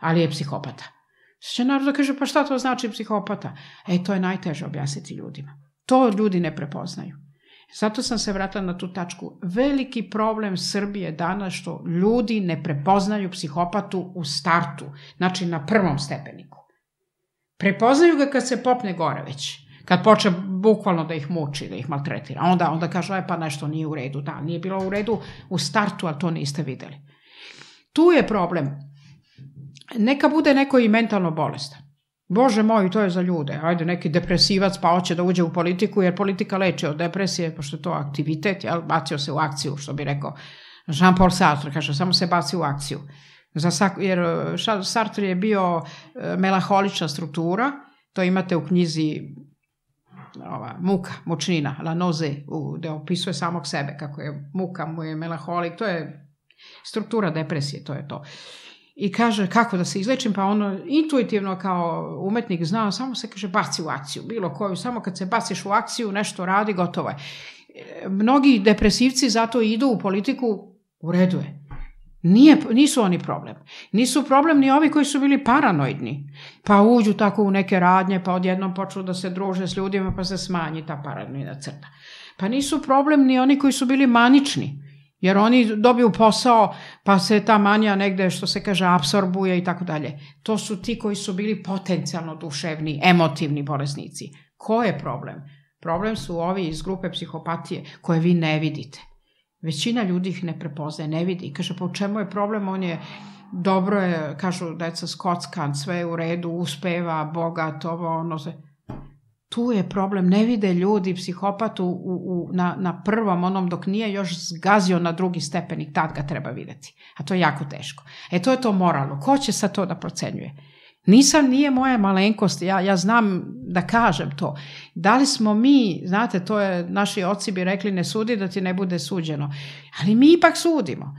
ali je psihopata. Će narod da kaže, pa šta to znači psihopata? E, to je najteže objasniti ljudima. To ljudi ne prepoznaju. Zato sam se vratila na tu tačku. Veliki problem Srbije danas što ljudi ne prepoznaju psihopatu u startu, znači na prvom stepeniku. Prepoznaju ga kad se popne gore već, kad poče bukvalno da ih muči, da ih maltretira. Onda, onda kažu, aj pa nešto nije u redu. Da, nije bilo u redu u startu, ali to niste videli. Tu je problem. Neka bude neko i mentalno bolestan. Bože moj, to je za ljude. Ajde, neki depresivac pa hoće da uđe u politiku, jer politika leči od depresije, pošto je to aktivitet, jel, bacio se u akciju, što bi rekao Jean-Paul Sartre, kaže, samo se baci u akciju. Za jer Sartre je bio e, melaholična struktura, to imate u knjizi ova, muka, mučnina, la noze, u, gde opisuje samog sebe, kako je muka, mu je melaholik, to je struktura depresije, to je to i kaže kako da se izlečim, pa ono intuitivno kao umetnik zna, samo se kaže baci u akciju, bilo koju, samo kad se baciš u akciju, nešto radi, gotovo je. E, mnogi depresivci zato idu u politiku, u redu je. Nije, nisu oni problem. Nisu problem ni ovi koji su bili paranoidni. Pa uđu tako u neke radnje, pa odjednom počnu da se druže s ljudima, pa se smanji ta paranoidna crta. Pa nisu problem ni oni koji su bili manični Jer oni dobiju posao, pa se ta manija negde, što se kaže, absorbuje i tako dalje. To su ti koji su bili potencijalno duševni, emotivni bolesnici. Ko je problem? Problem su ovi iz grupe psihopatije koje vi ne vidite. Većina ljudi ih ne prepoznaje, ne vidi. Kaže, pa u čemu je problem? On je, dobro je, kažu deca skockan, sve je u redu, uspeva, bogat, ovo, ono se tu je problem, ne vide ljudi psihopatu u, u, na, na prvom onom dok nije još zgazio na drugi stepenik, tad ga treba videti. A to je jako teško. E to je to moralno. Ko će sa to da procenjuje? Nisam, nije moja malenkost, ja, ja znam da kažem to. Da li smo mi, znate, to je, naši oci bi rekli ne sudi da ti ne bude suđeno, ali mi ipak sudimo.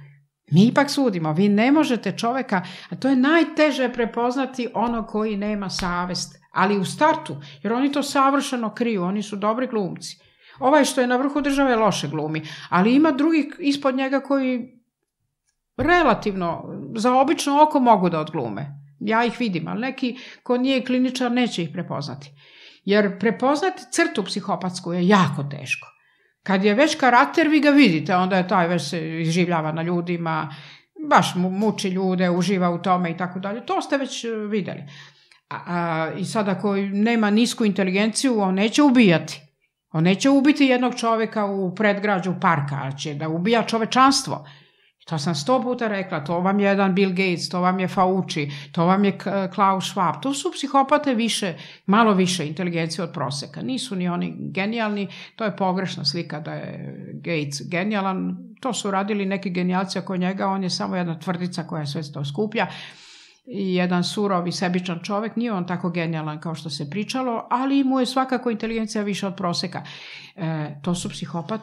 Mi ipak sudimo. Vi ne možete čoveka, a to je najteže prepoznati ono koji nema savest ali u startu, jer oni to savršeno kriju, oni su dobri glumci. Ovaj što je na vrhu države loše glumi, ali ima drugih ispod njega koji relativno, za obično oko mogu da odglume. Ja ih vidim, ali neki ko nije kliničar neće ih prepoznati. Jer prepoznati crtu psihopatsku je jako teško. Kad je već karakter, vi ga vidite, onda je taj već se izživljava na ljudima, baš mu, muči ljude, uživa u tome i tako dalje. To ste već e, videli. A, I sad ako nema nisku inteligenciju, on neće ubijati. On neće ubiti jednog čoveka u predgrađu parka, će da ubija čovečanstvo. To sam sto puta rekla, to vam je jedan Bill Gates, to vam je Fauci, to vam je Klaus Schwab. To su psihopate više, malo više inteligencije od proseka. Nisu ni oni genijalni, to je pogrešna slika da je Gates genijalan. To su radili neki genijalci oko njega, on je samo jedna tvrdica koja sve to skuplja jedan surov i sebičan čovek, nije on tako genijalan kao što se pričalo, ali mu je svakako inteligencija više od proseka. E, to su psihopati